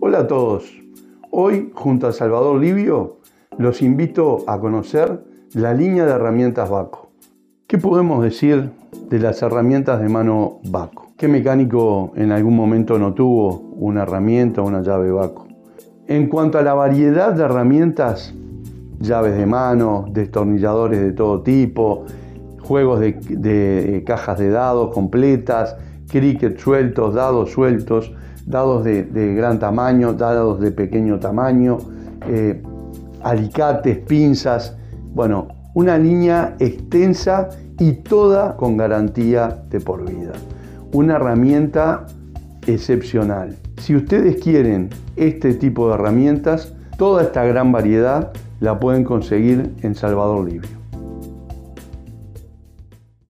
Hola a todos. Hoy, junto a Salvador Livio, los invito a conocer la línea de herramientas Baco. ¿Qué podemos decir de las herramientas de mano Baco? ¿Qué mecánico en algún momento no tuvo una herramienta o una llave Baco? En cuanto a la variedad de herramientas, llaves de mano, destornilladores de todo tipo, juegos de, de cajas de dados completas, cricket sueltos, dados sueltos, dados de, gran tamaño, dados de pequeño tamaño, eh, alicates, pinzas, bueno, una línea extensa y toda con garantía de por vida. Una herramienta excepcional. Si ustedes quieren este tipo de herramientas, toda esta gran variedad la pueden conseguir en Salvador Libio.